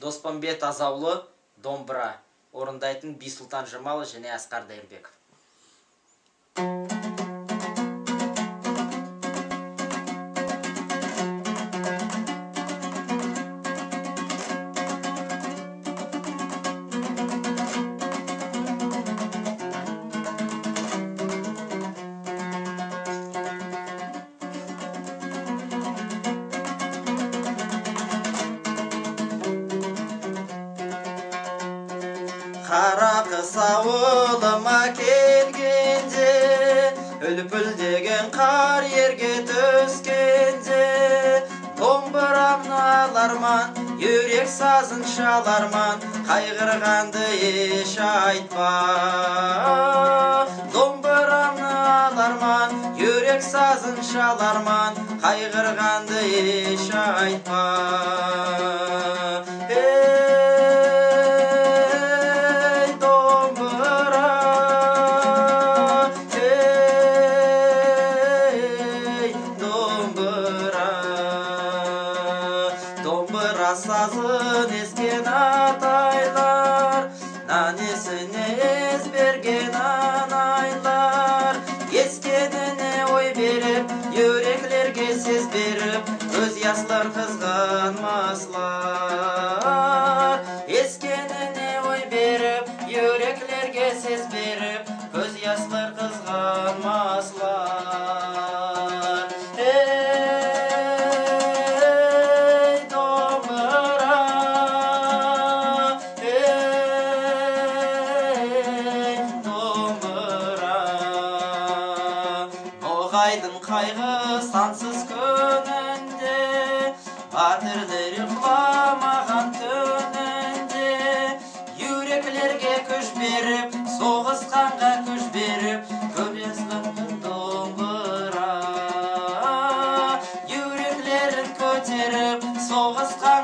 доспамбет азаулы домбыра. Орындайтын бисұлтан жамалы және асқар дайырбеков. Қара қыс ауылыма келгенде үлпілдеген қар ерге түскенде домбырамны аларман жүрек сазын шаларман қайғырғанды еш айтпа. Домбырамны аларман жүрек сазын шаларман қайғырғанды еш айтпа. Домбыра сазын ескен атайлар нанесіне ес берген анайлар ескеніне ой беріп yüreklерге сез беріп көз яслар қызғанмаслар ескеніне ой беріп yüreklерге сез беріп көз яслар қызғанмаслар ноғайдың қайғы сансыз күнінде. Батырлар ұйқыламаған түнінде. Юреклерге күш беріп соғысқанға күш беріп көбесімнің домбыра. Юреклерін көтеріп соғысқан